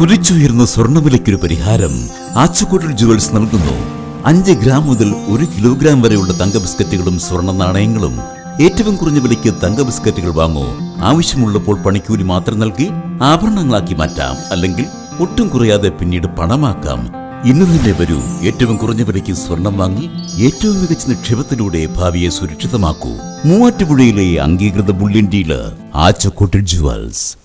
കുതിച്ചുയർന്ന സ്വർണവിലയ്ക്കൊരു പരിഹാരം ആച്ചുകൂട്ടൽ ജുവൽസ് നൽകുന്നു. അഞ്ച് ഗ്രാം മുതൽ ഒരു കിലോഗ്രാം വരെയുള്ള തങ്ക ബിസ്ക്കറ്റുകളും സ്വർണ നാണയങ്ങളും ഏറ്റവും കുറഞ്ഞ വിലയ്ക്ക് തങ്ക ബിസ്ക്കറ്റുകൾ വാങ്ങൂ. ആവശ്യമുള്ളപ്പോൾ പണിക്കൂലി മാത്രം നൽകി ആഭരണങ്ങളാക്കി മാറ്റാം. അല്ലെങ്കിൽ ഒട്ടും കുറയാതെ പിന്നീട് പണമാക്കാം. ഇന്ന് തന്നെ വരൂ ഏറ്റവും കുറഞ്ഞ വിലയ്ക്ക് സ്വർണം വാങ്ങി ഏറ്റവും മികച്ച നിക്ഷേപത്തിലൂടെ ഭാവിയെ സുരക്ഷിതമാക്കൂ. മൂവാറ്റുപുഴയിലെ അംഗീകൃത ബുള്ളിൻ ഡീലർ ആച്ചക്കോട്ടിൽ ജുവൽസ്